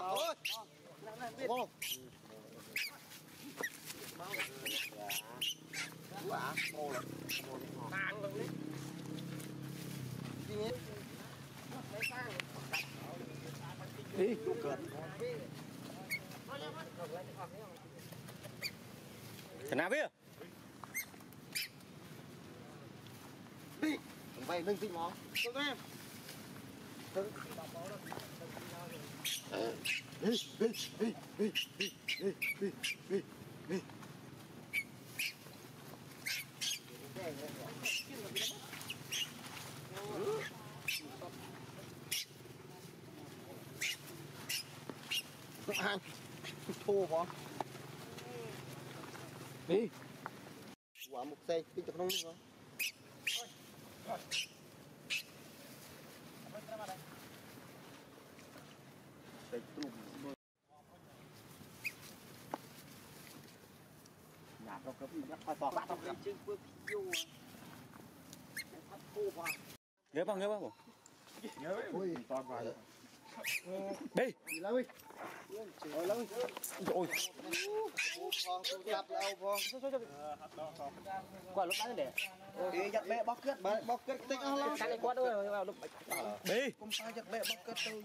thôi Ngon Quả Khô lắm Tàn đấy Đi hết Đi Chút nào biết? Đi Thằng bay nâng tinh mó. Thôi em. Ăn thô quá đi quả một xe đi cho nó luôn nhà nó cấm gì nhắc phải tỏ bắt tao chứ bước vô nhớ bao nhớ bao nhớ ui toàn vào đi đi lâu đi rồi lâu rồi qua lúc đó để đi giặt mẹ bóc cướp bóc cướp tinh ao lắm. Cái này quá đôi vào lúc ờ. đi. Cũng phải giặt mẹ bóc cướp tôi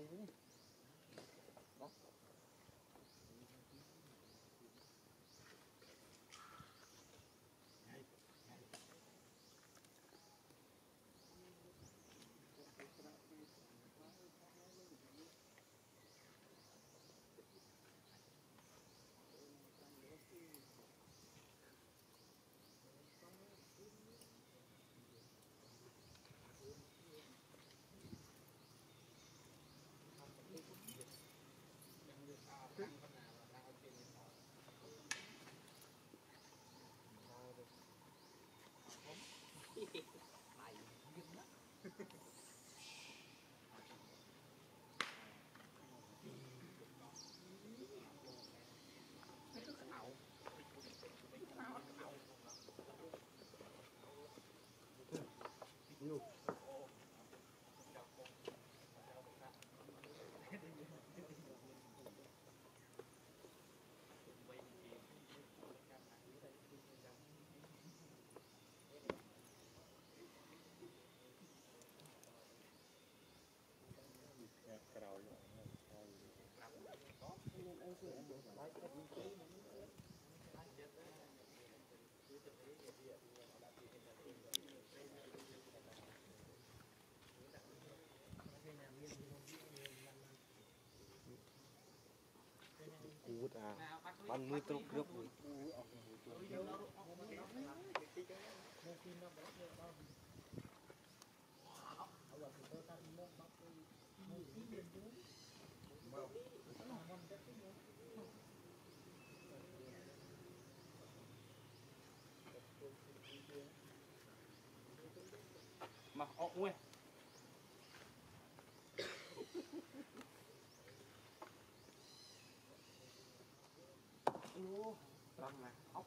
Mm-hmm. Cút à. Bắn mươi trúc nước. mà ọ nguyên ốc.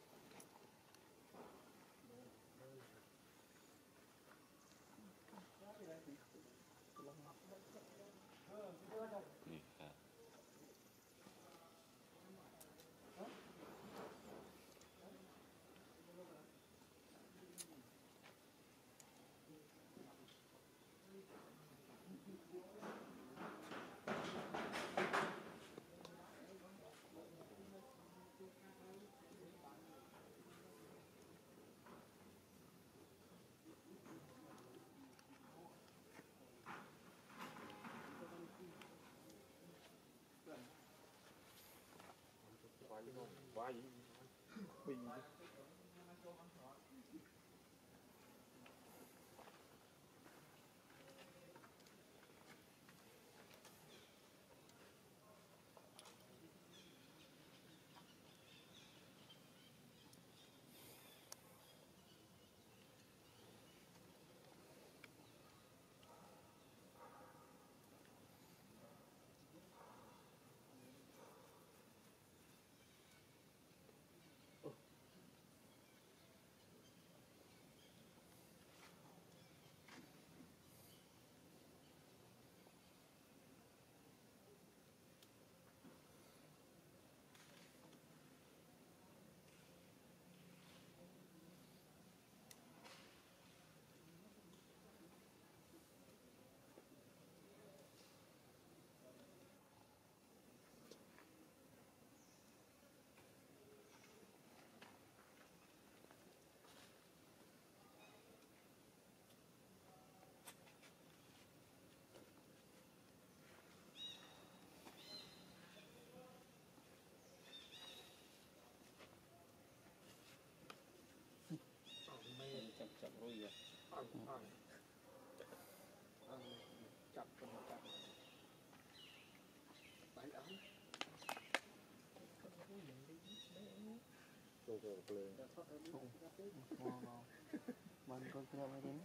Quá gì Bình Chậm mình con kia mới đến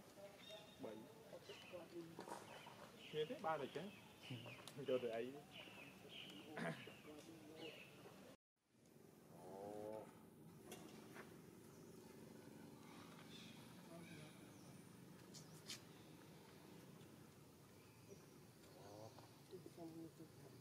Bảy Nghe thế ba rồi chứ? Cho được ấy didn't have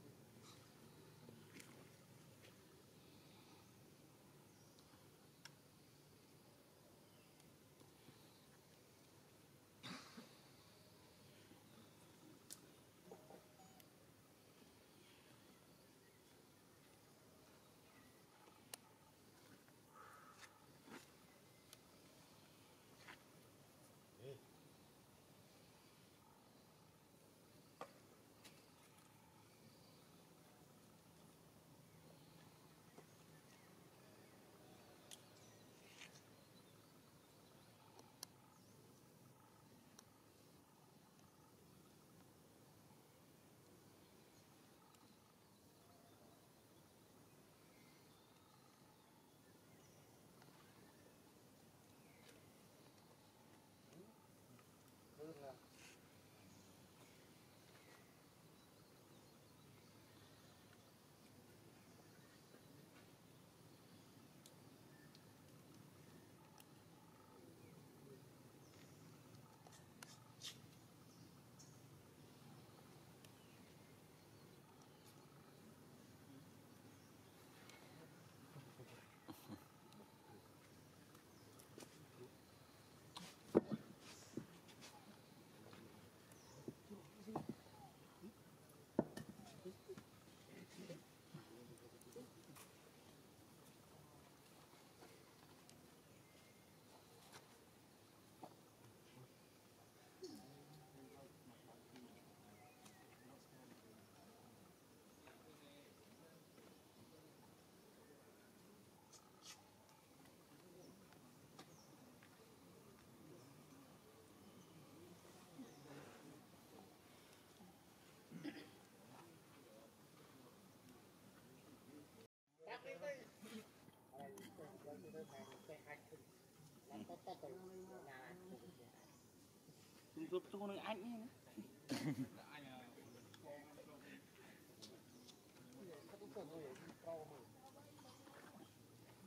rụp xuống nơi anh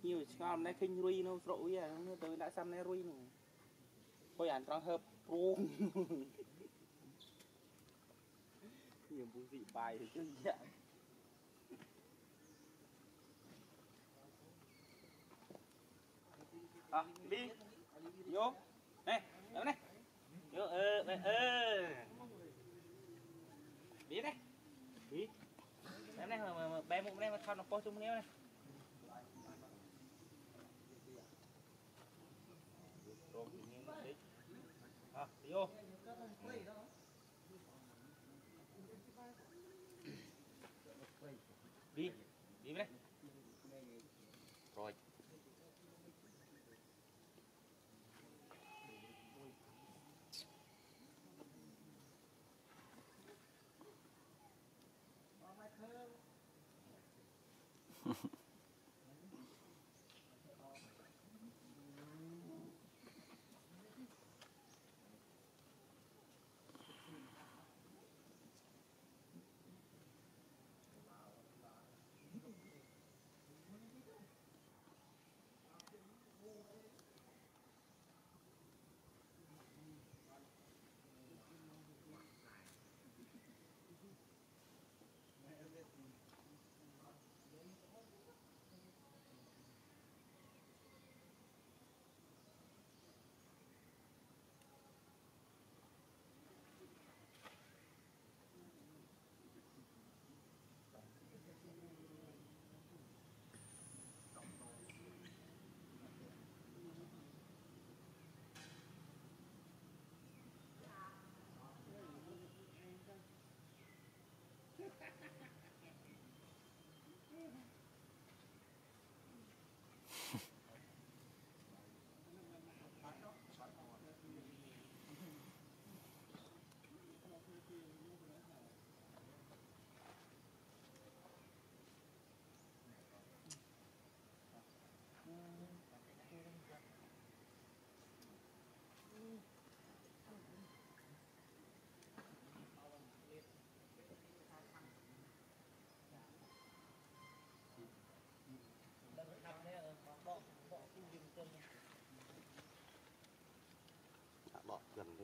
nhiều ngon này kinh ruy nó rỗi à nó tới đã xăm này ruy nè coi ảnh trong hợp ruộng nhiều bù dị bài thì chứ dạ à đi. Vô. Này đâu này vô ơ ơ ơ đi đây đi. Đây này, mà mà bé mụn này mà thao nó po chung nhau này. Rồi tự nhiên nó à đi vô. Đi. Đi đây rồi.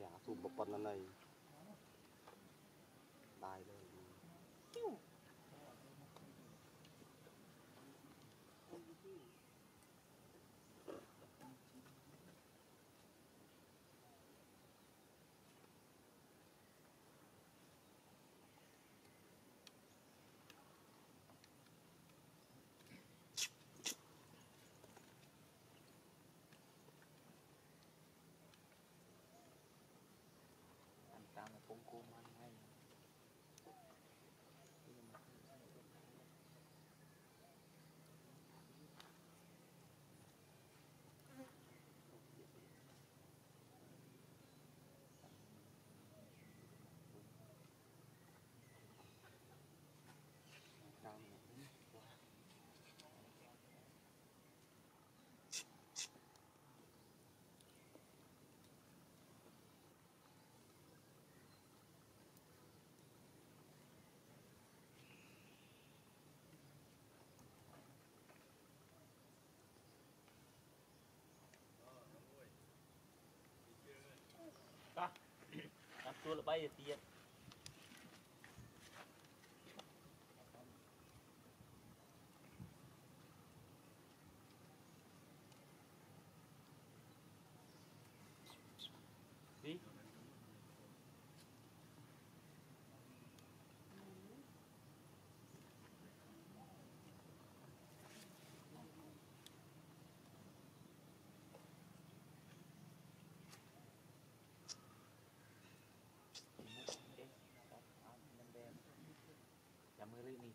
អាស៊ូមប៉ុណ្ណឹងហើយបាយលើ Đặt tua là bay thì tiền đi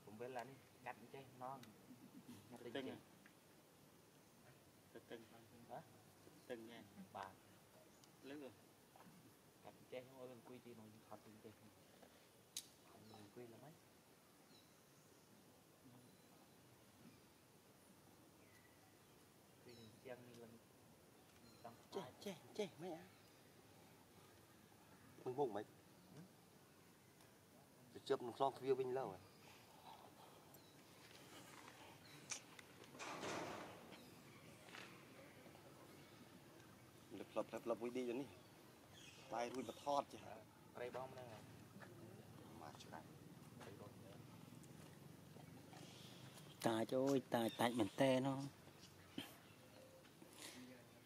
cũng với lánh cắt chứ non nó tinh tinh, tinh à? hả? Tinh nha bà. Lớn rồi. Cắt chứ không ơi bên quy chi nó khó tinh chứ mình quy là mấy? Quy chân lên trong chê chê chê mấy á? Mình vùng mấy? Chớp nó xong phiêu binh lâu rồi ផ្លប់ផ្លប់ផ្លប់មួយឌីនេះតែរួចមកថតចេះប្រៃបងហ្នឹងហើយមកឆ្កាច់តាចអើយតាចតាច់មែនតើនោះ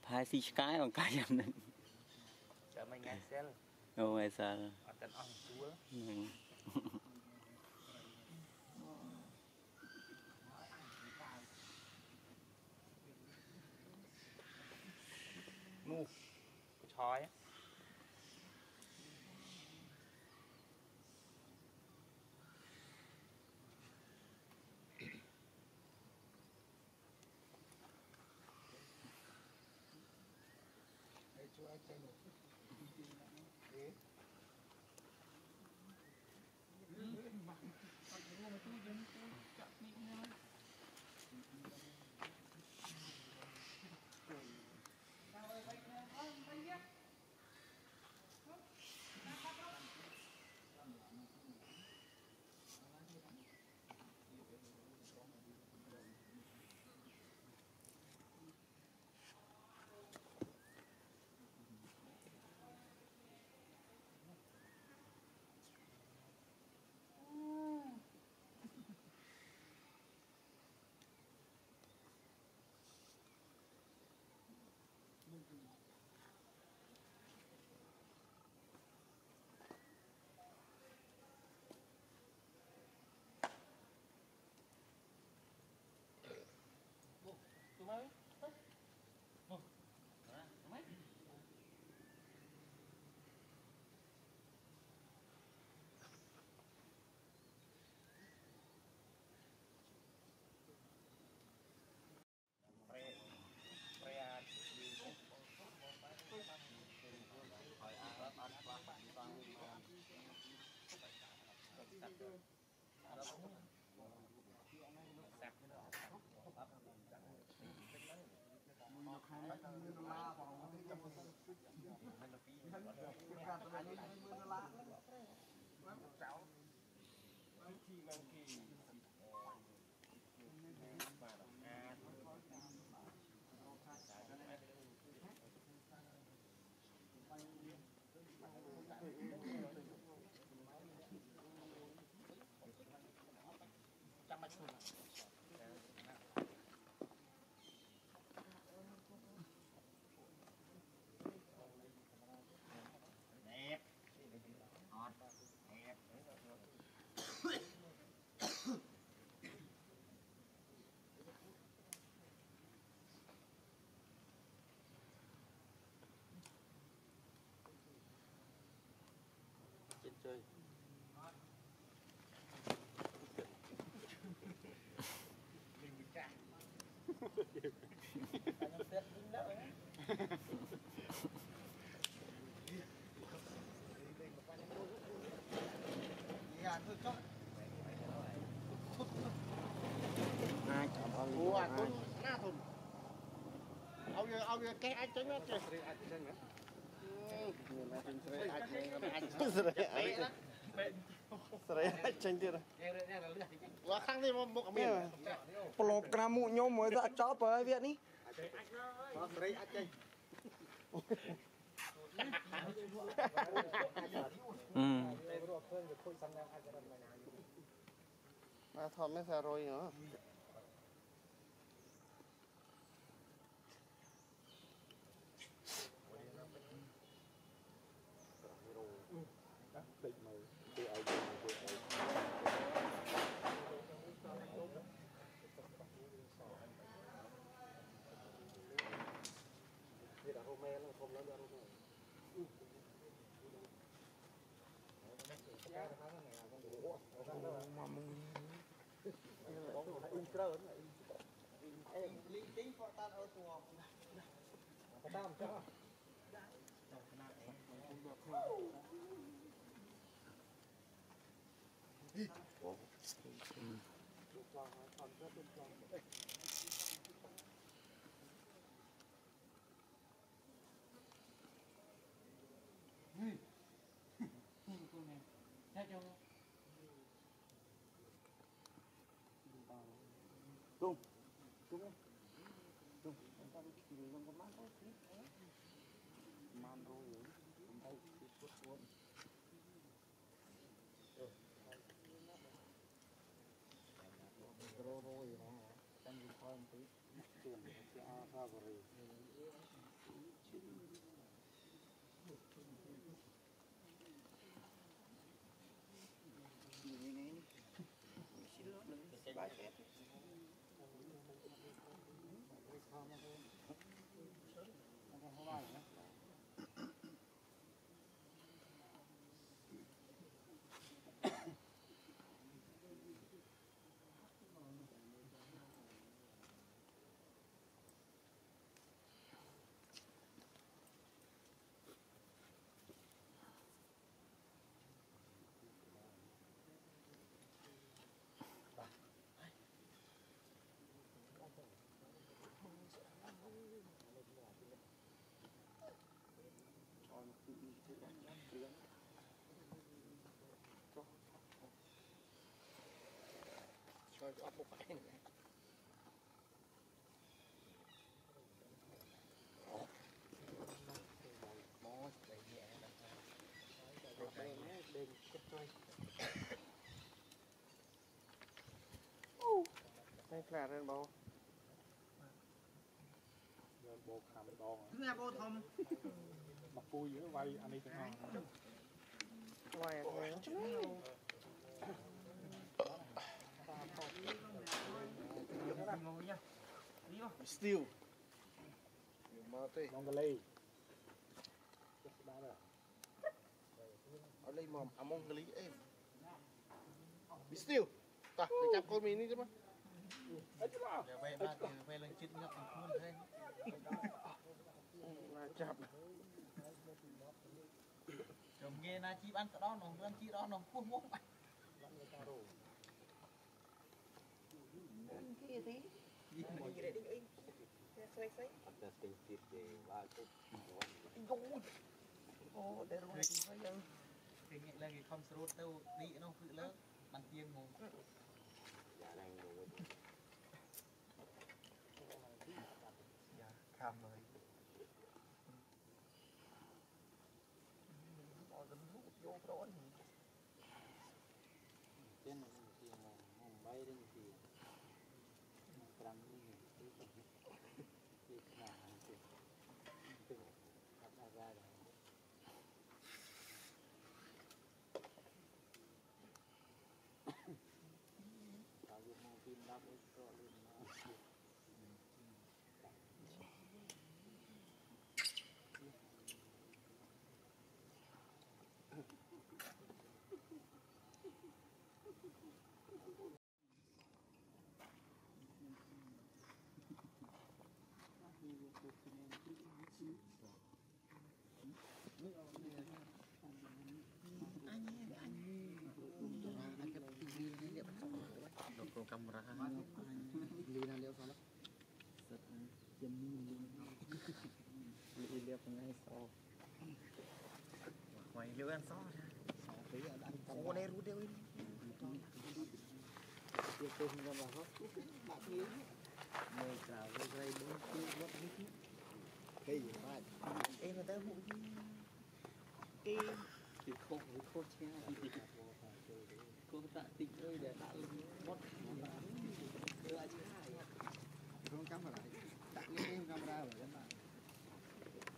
ផាយស៊ីឆ្កែអង្កាយយ៉ាងហ្នឹងចាំមិនងាយសិលអូអេសាលអត់ទាន់អស់ជួលហ្នឹង Uf, cái chói ấy. đẹp ngọt đẹp chơi. អាច Ủa, à, tôi na thùng. Ông giờ ông giờ cái anh tránh mất rồi. Người mà thùng sợi សេរីចេញទៀតវាខាងនេះមកមានប្រឡប់ក្រាមមុខខ្ញុំមើលថាចប់ហើយវានេះអាចសេរីអាចចេញអឺតែរកឃើញវាខូចសំឡេងអាចរត់មិនណាមកថតមិនសាររយហ៎ ច្រើនអេលីងទីងគាត់តាត់អត់ទួបតាមចុះដល់ខណៈខ្ញុំដល់ខ្លួនអូលោកចង់ឲ្យខំទៅលោកចង់អេហឹមហឹមគូនណាចុះ Thank you tìm con con mắt thôi. Man rồi. Không thấy cái phút luôn. rồi rồi nó đang đi coi một tí Tiền cái A ra rồi. Cho cho một cái này. Mó đầy nhẹ lắm. Rồi đây nè, đêm kết thôi. Đây là lên bao. យកបោកខាងម្ដង nghe vô thầm មកពូយើវាយអានេះទាំងអស់ Ngoài này nó Still. Mà Steel. Mongolay. Ở đây mà à Mongolay em. Steel. Ta, chạm con mình đi chứ mà. Ấy chứ mà. Giờ về ba thì về lên chít nhập con thế. Là chạm. ជំនាញណាជីបានទៅដល់នោះរឿងជីដល់នោះពោះមកបាត់ គេងាកឡើងគេខំស្រួតទៅឌីនោះគឺលើបានទៀងហ្មងយ៉ាឡើងទៅវិញយ៉ាខំហើយ Thank you thì cái cái nào thì từ đặt ra ra rồi Kalau mau pindah itu lima con camera Lina lihat sana lihat ngay sau ngoài lưu ăn xó Tapi ada Kamu dari Rude ini dia tu hingga bahas tak pilih mereka bergerak dengan buat ini Hei, Pak eh người ta hụi cái thì cô tạ tình ơi để tạ lên mót đưa ai chứ hai không cắm vào lại Đặt cái em camera vào các bạn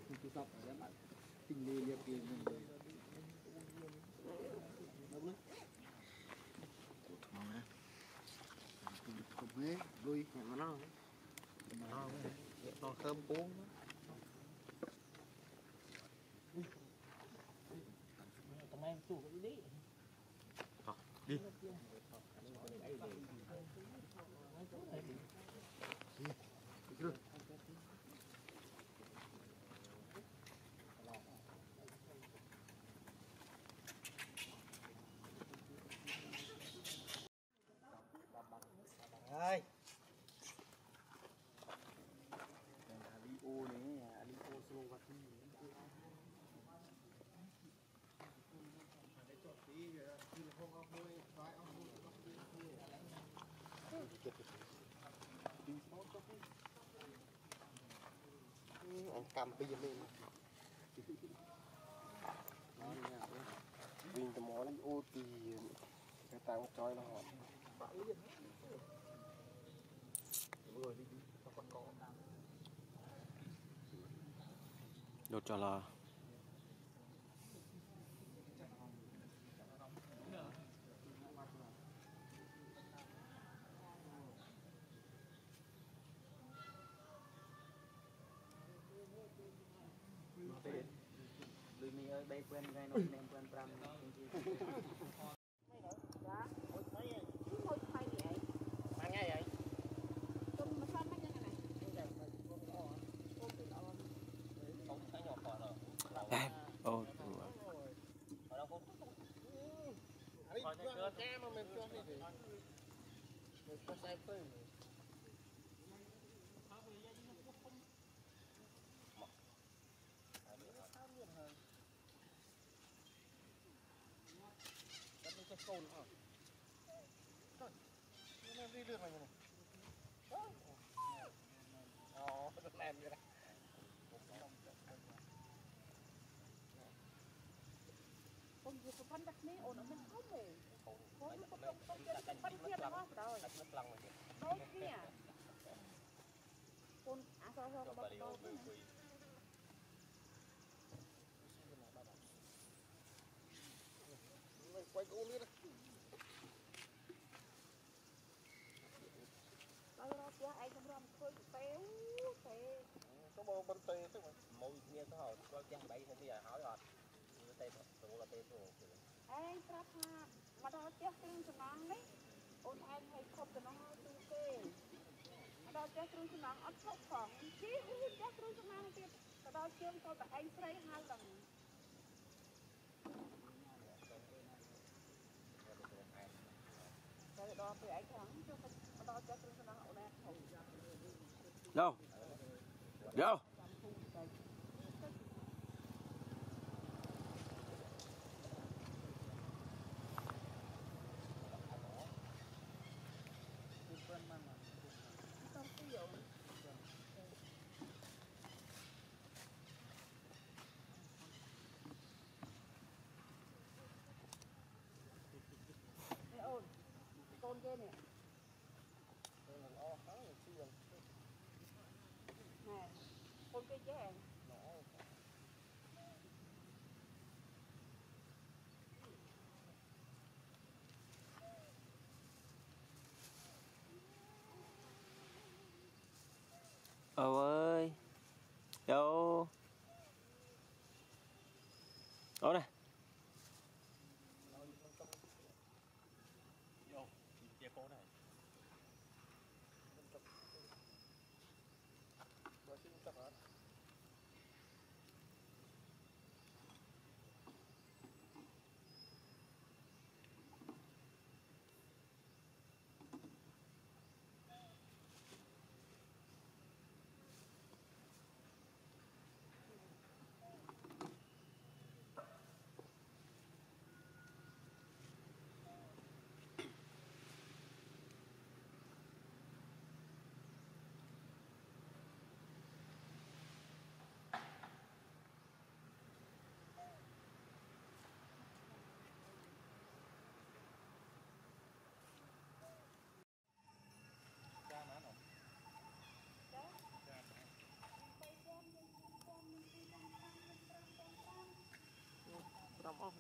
Không chú sọc vào các bạn Tình lì liệp kìa mình Đâu nữa Không hề, đuôi mà nó nó nó thơm cuốn tụi em chủ cái đi đi anh cầm bây viên tầm mỏ lên ô thì cái tay một trói nó hòn đột cho là Lui mi ơi bay quên ngay nó nem quên pram. Mấy đứa. Dạ. Ôi thấy. Ôi thấy vậy. Mang ngay vậy. Mà sao mấy cái này. Không thấy nhỏ còn câu nữa rồi em đi lượt này này. Đó. Nó làm như này. Con vừa phân đặt mấy ổn ở bên không để có lúc con con con phân kia là không? Rồi. Đối kia. Con à sao sao bắt đầu quay cái ô lên đây មកមិនទេទៅមកវិញ្ញាទៅហើយគាត់ចាស់បីទៅនេះហើយអត់គឺទេទៅគាត់ទេទៅអេប្រាប់ថាមកដល់ផ្ទះគ្រឿងចំណងនេះអូនឯងឲ្យខប់ចំណងទូគេមកដល់ផ្ទះគ្រឿងចំណងអត់ខប់ផងជីហ៊ូផ្ទះគ្រឿងចំណងទៀតទៅដល់ជើងទៅតែឯងស្រីហៅដល់ទៅដល់ពេលឯងខាងជួបមកដល់ផ្ទះគ្រឿងចំណងអូនឯងខប់ No. Ôn, con kia Nè, con kia chứ em Ồ ơi Vô Ồ này Chia cô này. Đồng ông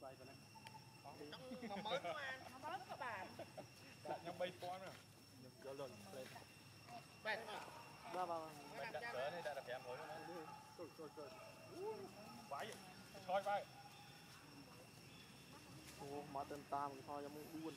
Đây cái này. Nó mới mà Nó bớt các bạn nhắm bay con rồi. Vô lần lên. Đây mà ba ba Mình đặt cỡ này đã đặt em rồi nó. Trời trời trời. Vãi vậy. Thôi vai. Ủa mà tên ta mà thôi cho muốn buồn